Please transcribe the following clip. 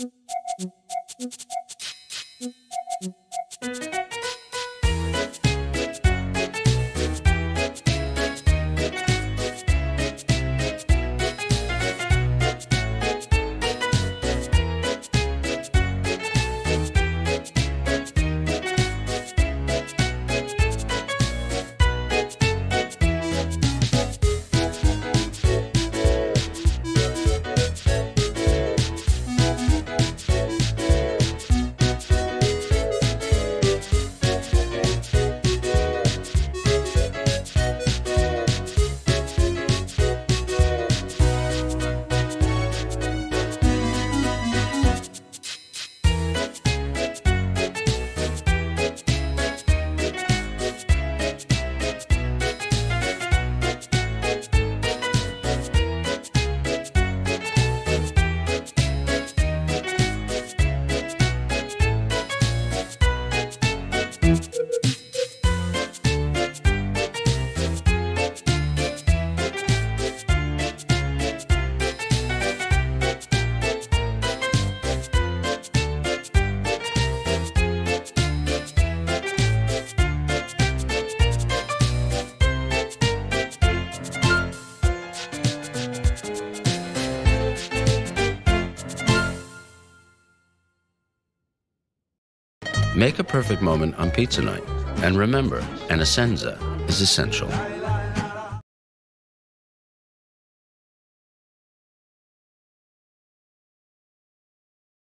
Thank you. Make a perfect moment on pizza night. And remember, an Essenza is essential.